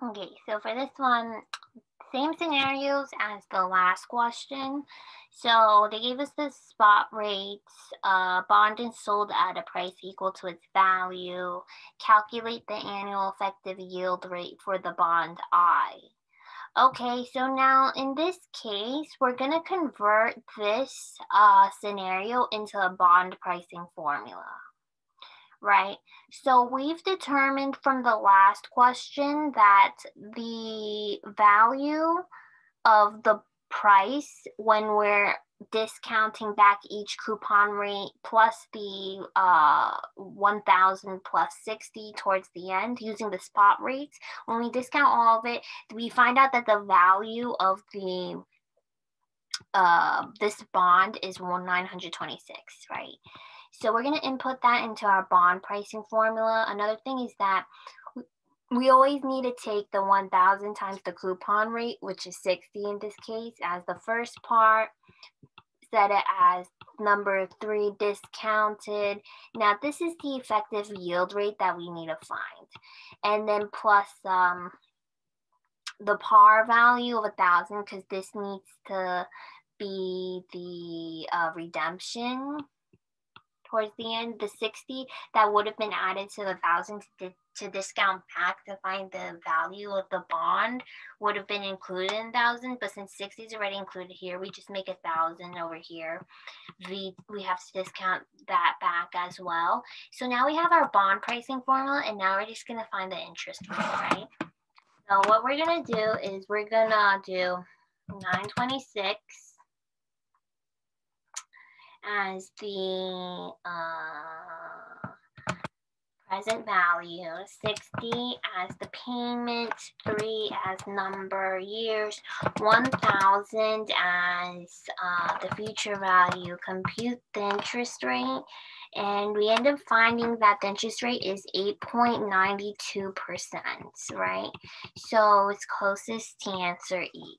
Okay, so for this one, same scenarios as the last question. So they gave us the spot rates, uh, bond is sold at a price equal to its value, calculate the annual effective yield rate for the bond I. Okay, so now in this case, we're going to convert this uh, scenario into a bond pricing formula right? So we've determined from the last question that the value of the price when we're discounting back each coupon rate plus the uh 1000 plus 60 towards the end using the spot rates when we discount all of it we find out that the value of the uh this bond is 1926 right so we're going to input that into our bond pricing formula. Another thing is that we always need to take the 1000 times the coupon rate, which is 60 in this case, as the first part, set it as number three discounted. Now this is the effective yield rate that we need to find. And then plus um, the par value of a thousand because this needs to be the uh, redemption towards the end, the 60 that would have been added to the thousand to, to discount back to find the value of the bond would have been included in thousand, but since 60 is already included here, we just make a thousand over here. We, we have to discount that back as well. So now we have our bond pricing formula and now we're just gonna find the interest rate, right? So what we're gonna do is we're gonna do 926 as the uh, present value, 60 as the payment, 3 as number years, 1000 as uh, the future value, compute the interest rate, and we end up finding that the interest rate is 8.92%, right? So it's closest to answer E.